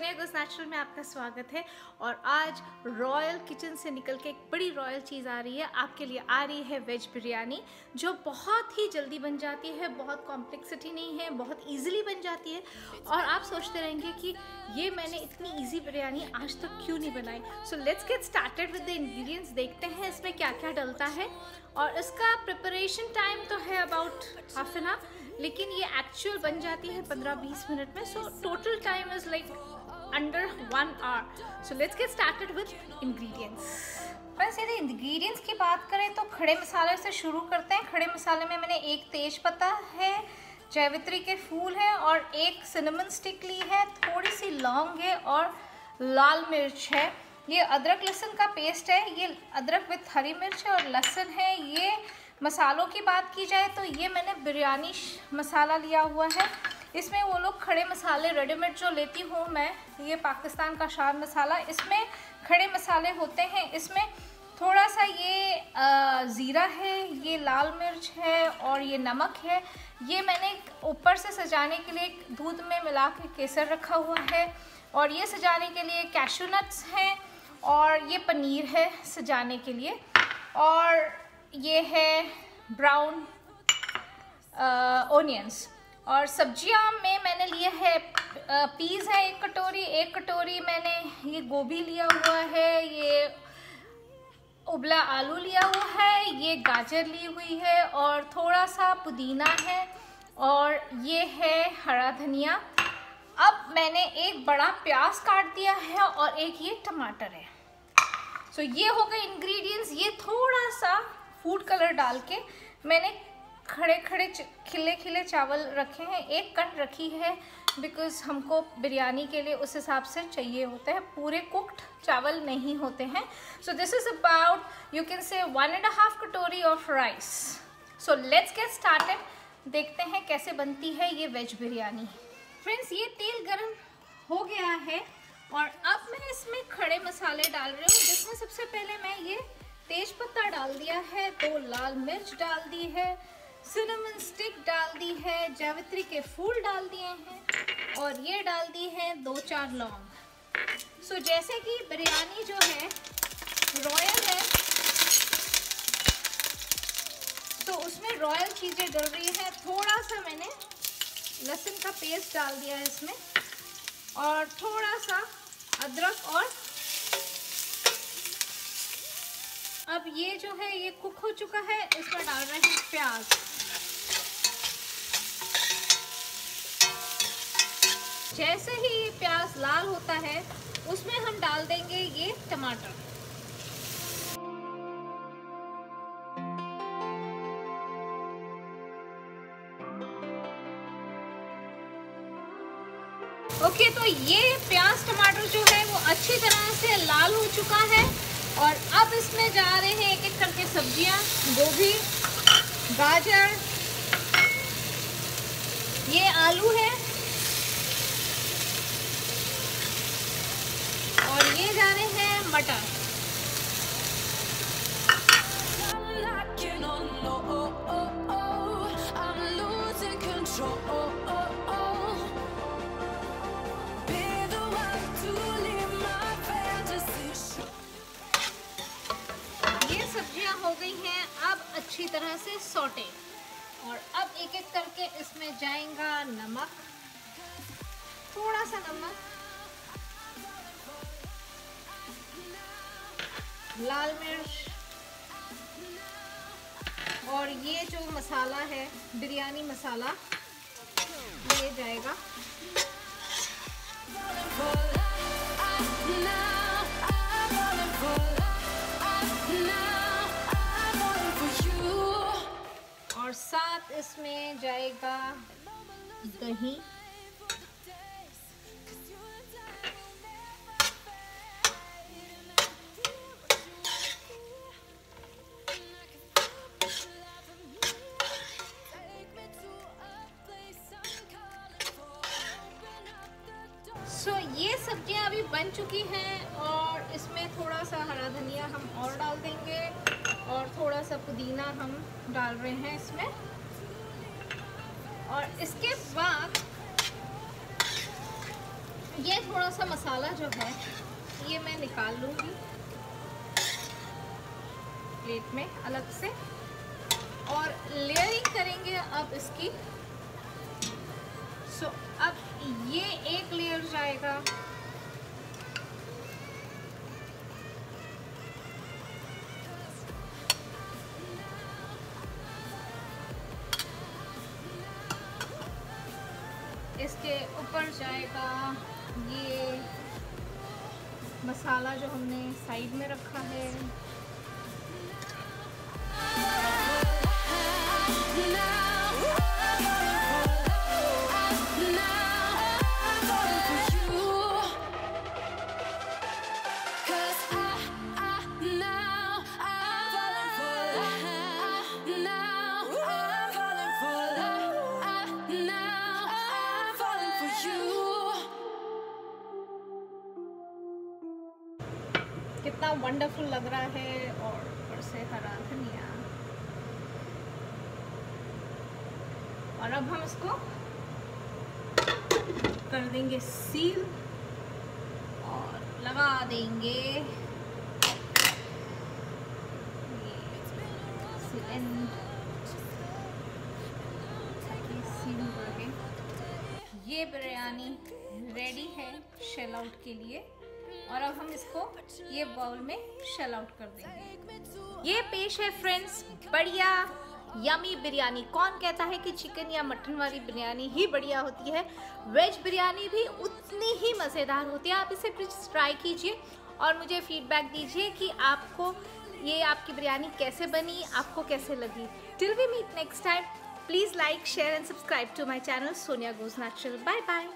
सोनिया गुज नेचुरल में आपका स्वागत है। और आज रॉयल किचन से निकल के एक बड़ी रॉयल चीज़ आ रही है, आपके लिए आ रही है वेज बिरयानी, जो बहुत ही जल्दी बन जाती है, बहुत कॉम्प्लेक्सिटी नहीं है, बहुत इजीली बन जाती है। और आप सोचते रहेंगे कि ये मैंने इतनी इजी बिरयानी आज तक क्यों नहीं बनाई? So let's get started with the ingredients देखते हैं इसमें क्या क्या डलता है। और इसका प्रिपरेशन टाइम तो है अबाउट हाफ़ एन आवर लेकिन ये एक्चुअल बन जाती है 15-20 मिनट में so total time is like under one hour so let's get started with ingredients friends यदि इंग्रेडिएंट्स की बात करें तो खड़े मसाले से शुरू करते हैं। खड़े मसाले में मैंने एक तेज पत्ता है, जैवित्री के फूल हैं और एक सिनेमन स्टिक ली है। थोड़ी सी लौंग है और लाल मिर्च है। ये अदरक लहसुन का पेस्ट है। ये अदरक विथ हरी मिर्च है और लहसुन है। ये मसालों की बात की जाए तो ये मैंने बिरयानी मसाला लिया हुआ है। इसमें वो लोग खड़े मसाले रेडीमेड जो लेती हूँ मैं, ये पाकिस्तान का शान मसाला, इसमें खड़े मसाले होते हैं। इसमें थोड़ा सा ये ज़ीरा है, ये लाल मिर्च है और ये नमक है। ये मैंने ऊपर से सजाने के लिए दूध में मिला के केसर रखा हुआ है और ये सजाने के लिए कैशू नट्स हैं और ये पनीर है सजाने के लिए और ये है ब्राउन ओनियंस और सब्ज़ियाँ में मैंने लिए है पीज है एक कटोरी एक कटोरी मैंने ये गोभी लिया हुआ है ये उबला आलू लिया हुआ है ये गाजर ली हुई है और थोड़ा सा पुदीना है और ये है हरा धनिया। अब मैंने एक बड़ा प्याज काट दिया है और एक ये टमाटर है। सो so, ये हो गए इंग्रेडिएंट्स ये थोड़ा सा फ़ूड कलर डाल के मैंने खड़े खड़े खिले खिले चावल रखे हैं। एक कट रखी है बिकॉज़ हमको बिरयानी के लिए उस हिसाब से चाहिए होते हैं। पूरे कुकड चावल नहीं होते हैं। So this is about you can say one and half कटोरी of rice so let's get started देखते हैं कैसे बनती है ये वेज बिरयानी। फ्रेंड्स ये तेल गर्म हो गया है और अब मैं इसमें खड़े मसाले डाल रही हूँ। जिसमें सबसे पहले मैं ये तेज पत्ता डाल दिया है, दो लाल मिर्च डाल दी है सिनेमन स्टिक डाल दी है जावित्री के फूल डाल दिए हैं और ये डाल दी है दो चार लौंग। सो so, जैसे कि बिरयानी जो है रॉयल है तो उसमें रॉयल चीज़ें डल रही है। थोड़ा सा मैंने लहसुन का पेस्ट डाल दिया है इसमें और थोड़ा सा अदरक और अब ये जो है ये कुक हो चुका है इसमें डाल रहे हैं प्याज। जैसे ही ये प्याज लाल होता है, उसमें हम डाल देंगे ये टमाटर। ओके तो ये प्याज टमाटर जो है, वो अच्छी तरह से लाल हो चुका है और अब इसमें जा रहे हैं एक एक करके सब्ज़ियाँ, गोभी, गाजर। ये आलू है ये जा रहे हैं मटर अच्छी तरह से सोटे। और अब एक एक करके इसमें जाएगा नमक। थोड़ा सा नमक। लाल मिर्च और ये जो मसाला है, बिरयानी मसाला, ये जाएगा। और साथ इसमें जाएगा दही। चुकी हैं और इसमें थोड़ा सा हरा धनिया हम और डाल देंगे और थोड़ा सा पुदीना हम डाल रहे हैं इसमें। और इसके बाद ये थोड़ा सा मसाला जो है ये मैं निकाल लूँगी प्लेट में अलग से। और लेयरिंग करेंगे अब इसकी। सो so, अब ये एक लेयर जाएगा। इसके ऊपर जाएगा ये मसाला जो हमने साइड में रखा है। कितना वंडरफुल लग रहा है और ऊपर से हरा धनिया। और अब हम इसको कर देंगे सील और लगा देंगे। ये बिरयानी रेडी है शेल आउट के लिए। और अब हम इसको ये बाउल में शेल आउट कर देंगे। ये पेश है फ्रेंड्स बढ़िया यमी बिरयानी कौन कहता है कि चिकन या मटन वाली बिरयानी ही बढ़िया होती है? वेज बिरयानी भी उतनी ही मज़ेदार होती है। आप इसे प्लीज़ ट्राई कीजिए और मुझे फीडबैक दीजिए कि आपको ये आपकी बिरयानी कैसे बनी, आपको कैसे लगी। Till we meet next time please like share and subscribe to my channel Sonia goes natural bye bye